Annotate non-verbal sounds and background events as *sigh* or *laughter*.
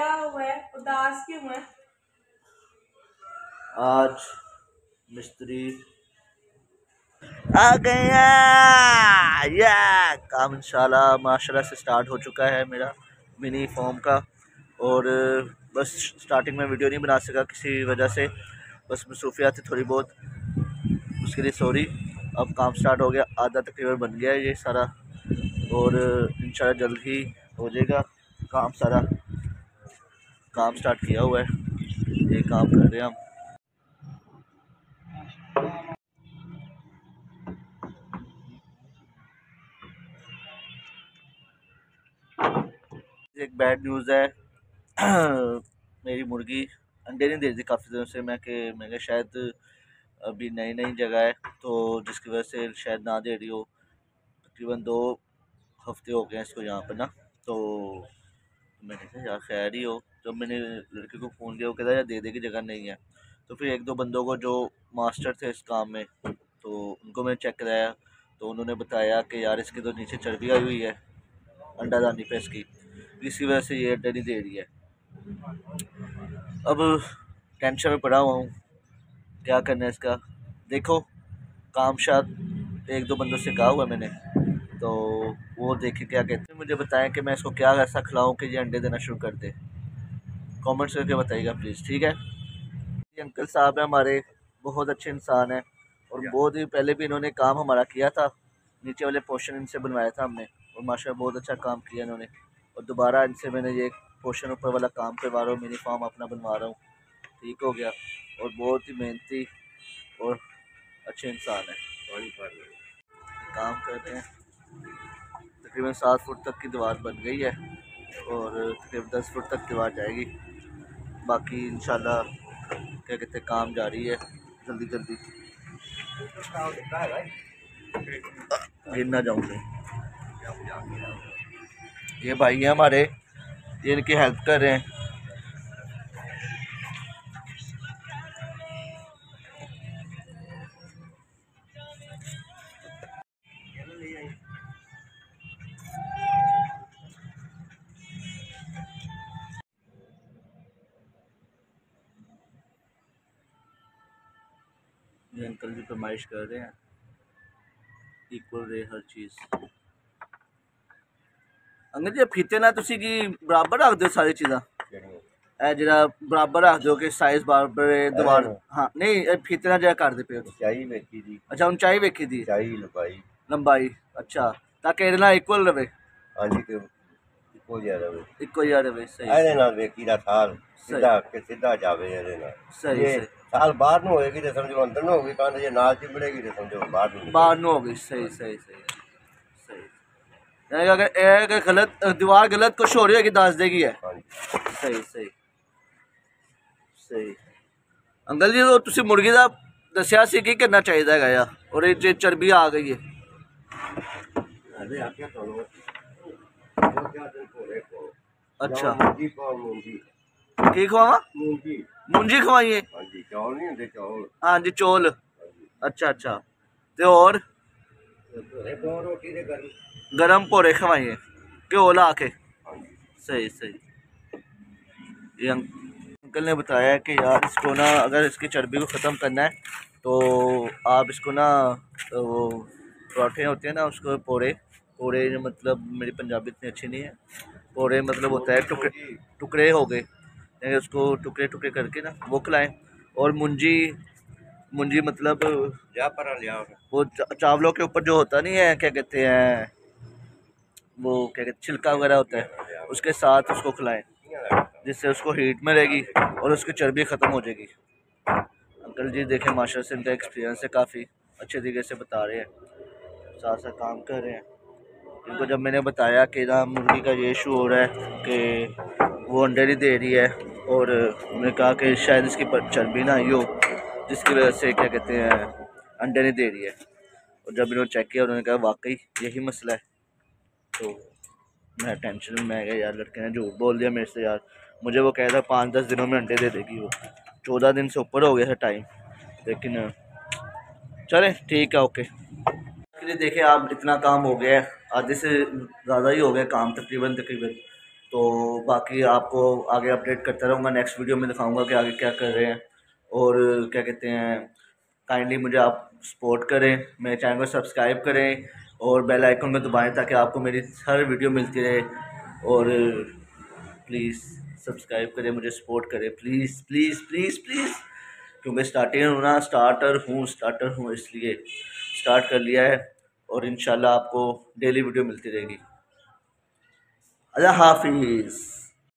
उदास क्यों है? आज मिस्त्री आ गया या काम इंशाल्लाह माशाल्लाह से स्टार्ट हो चुका है मेरा मिनी फॉर्म का। और, बस स्टार्टिंग में वीडियो नहीं बना सका किसी वजह से। बस मसरूफियात थी थोड़ी बहुत। उसके लिए सॉरी अब काम स्टार्ट हो गया। आधा तकरीबन बन गया ये सारा। और, इंशाल्लाह जल्द ही हो जाएगा। काम सारा काम स्टार्ट किया हुआ है। ये काम कर रहे हैं हम। एक बैड न्यूज़ है। *clears throat* मेरी मुर्गी, अंडे नहीं दे रही थी काफ़ी दिनों से मैं कि मैं क्या शायद अभी नई नई जगह है तो जिसकी वजह से शायद ना दे रही हो। तकरीबन दो हफ़्ते हो गए हैं इसको यहाँ पर ना तो मैंने कहा, यार खैर ही हो। जब मैंने लड़के को फ़ोन किया, वो कहता यार, दे दे, की जगह नहीं है। तो फिर एक दो बंदों को जो मास्टर थे इस काम में तो उनको मैंने चेक कराया तो उन्होंने बताया कि, यार, इसके तो नीचे चर्बी आई हुई है अंडा दानी पे इसकी इसी वजह से ये अड्डा नहीं दे रही है। अब टेंशन में पड़ा हुआ हूँ, क्या करना है इसका? देखो, काम शायद एक दो बंदों से कहा हुआ मैंने तो वो देखे क्या कहते हैं। मुझे बताएँ कि मैं इसको क्या ऐसा खिलाऊँ कि ये अंडे देना शुरू कर दे। कमेंट्स करके बताइएगा प्लीज़ ठीक है? ये अंकल साहब हैं हमारे बहुत अच्छे इंसान हैं और बहुत ही पहले भी इन्होंने काम हमारा किया था नीचे वाले पोर्शन इनसे बनवाया था हमने और माशा बहुत अच्छा काम किया इन्होंने और दोबारा इनसे मैंने ये पोर्शन ऊपर वाला काम करवा रहा हूँ मिनी फार्म अपना बनवा रहा हूँ ठीक हो गया और बहुत ही मेहनती और अच्छे इंसान है। काम कर रहे हैं। तकरीबन सात फुट तक की दीवार बन गई है और तकरीबन दस फुट तक दीवार जाएगी। बाकी इन क्या कहते काम काम जारी है जल्दी जल्दी। गिर ना जाऊँगे ये भाई हैं हमारे ये इनकी हेल्प कर रहे हैं। ये अंकल भी फरमाइश कर रहे हैं इक्वल रहे हर चीज़ ਅੰਗਦ ਜੀ ਫੀਤੇ ਨਾਲ ਤੁਸੀਂ ਕੀ ਬਰਾਬਰ ਰੱਖਦੇ ਹੋ ਸਾਰੀ ਚੀਜ਼ਾਂ ਇਹ ਜਿਹੜਾ ਬਰਾਬਰ ਰੱਖਦੇ ਹੋ ਕਿ ਸਾਈਜ਼ ਬਰਾਬਰ ਹੈ ਦੀਵਾਰ ਹਾਂ ਨਹੀਂ ਇਹ ਫੀਤੇ ਨਾਲ ਜਿਹੜਾ ਕਰਦੇ ਪਏ ਹੋ ਚਾਈ ਵੇਖੀ ਦੀ ਅੱਛਾ ਉਚਾਈ ਵੇਖੀ ਦੀ ਚਾਈ ਲੰਬਾਈ ਲੰਬਾਈ ਅੱਛਾ ਤਾਂ ਕਿ ਇਹਦੇ ਨਾਲ ਇਕੁਅਲ ਰਵੇ ਹਾਂਜੀ ਤੇ ਇੱਕੋ ਜਿਹਾ ਰਵੇ ਇੱਕੋ ਜਿਹਾ ਰਵੇ ਸਹੀ ਇਹਦੇ ਨਾਲ ਵੇਖੀ ਦਾ ਸਾਲ ਸਿੱਧਾ ਕਿ ਸਿੱਧਾ ਜਾਵੇ ਇਹਦੇ ਨਾਲ ਸਹੀ ਜੇ ਸਹੀ ਸਾਲ ਬਾਹਰ ਨੂੰ ਹੋਏਗੀ ਤੇ ਸਮਝੋ ਅੰਦਰ ਨੂੰ ਹੋਗੀ ਕੰਧ ਜੇ ਨਾਲ ਚਿੰਬੜੇਗੀ ਤੇ ਸਮਝੋ ਬਾਹਰ ਨੂੰ ਬਾਹਰ ਨੂੰ ਹੋ ਗਈ ਸਹੀ ਸਹੀ ਸਹੀ ਸਹੀ यानी कि अगर ये अगर गलत दीवार गलत कुछ हो रही होगी दस देगी है ਹਾਂਜੀ ਸਹੀ ਸਹੀ ਸਹੀ ਅੰਕਲ ਜੀ ਉਹ ਤੁਸੀਂ ਮੁਰਗੀ ਦਾ ਦੱਸਿਆ ਸੀ ਕਿ ਕਿੰਨਾ ਚਾਹੀਦਾ ਹੈਗਾ ਆ ਔਰ ਇਹ 'ਚ ਚਰਬੀ ਆ ਗਈ ਹੈ ਅਰੇ ਆਖਿਆ ਤੁਹਾਨੂੰ ਅੱਛਾ ਮੂੰਗੀ ਪਾਓ ਮੂੰਗੀ ਕੀ ਖਵਾਵਾਂ ਮੂੰਗੀ ਮੁੰਜੀ ਖਵਾਈਏ ਹਾਂਜੀ ਚੌਲ ਨਹੀਂ ਹੁੰਦੇ ਚੌਲ ਹਾਂਜੀ ਚੋਲ ਅੱਛਾ ਅੱਛਾ ਤੇ ਹੋਰ ਇਹ ਦੋ ਰੋਟੀ ਦੇ ਗਰਮ गरम पोरे खवाइए घ्यो ला के ਹਾਂਜੀ सही सही ये अंक- अंकल ने बताया है कि यार इसको ना अगर इसकी चर्बी को ख़त्म करना है तो आप इसको ना तो वो पराठे होते हैं ना उसको पोरे कोरे मतलब मेरी पंजाबी इतनी अच्छी नहीं है। कोरे मतलब होता है टुकड़े टुकड़े हो गए। यानी उसको टुकड़े टुकड़े करके ना वो खिलाएँ। और मुंजी मुंजी मतलब लिया पर वो चावलों के ऊपर जो होता नहीं है क्या कहते हैं वो क्या कहते छिलका वगैरह होता है उसके साथ उसको खिलाएँ जिससे उसको हीट में रहेगी और उसकी चर्बी ख़त्म हो जाएगी। अंकल जी देखें माशा से इनका एक्सपीरियंस है काफ़ी अच्छे तरीके से बता रहे हैं। साथ साथ काम कर रहे हैं। इनको जब मैंने बताया कि ना मुर्गी का ये इशू हो रहा है कि वो अंडे नहीं दे रही है, और उन्होंने कहा कि शायद इसकी चर्बी ना आई हो, जिसकी वजह से क्या कहते हैं, अंडे नहीं दे रही है। और जब इन्होंने चेक किया, उन्होंने कहा, वाकई यही मसला है। तो मैं टेंशन में, मैं गया यार, लड़के ने झूठ बोल दिया मेरे से, यार। मुझे वो कह रहा था पाँच दस दिनों में अंडे दे देगी वो। चौदह दिन से ऊपर हो गया था टाइम लेकिन, चले, ठीक है ओके के लिए देखें आप इतना काम हो गया है आधे से ज़्यादा ही हो गया काम तकरीबन तकरीबन। तो बाकी आपको आगे अपडेट करता रहूँगा नेक्स्ट वीडियो में दिखाऊँगा कि आगे क्या कर रहे हैं। और क्या कहते हैं काइंडली मुझे आप सपोर्ट करें, मेरे चैनल को सब्सक्राइब करें, और बेल आइकन को दबाएँ ताकि आपको मेरी हर वीडियो मिलती रहे। और प्लीज़ सब्सक्राइब करें, मुझे सपोर्ट करें। प्लीज़ प्लीज़ प्लीज़ प्लीज़ क्योंकि स्टार्टिंग हूँ ना स्टार्टर हूँ स्टार्टर हूँ, इसलिए स्टार्ट कर लिया है। और इन आपको डेली वीडियो मिलती रहेगी। अल्लाह हाफिज़।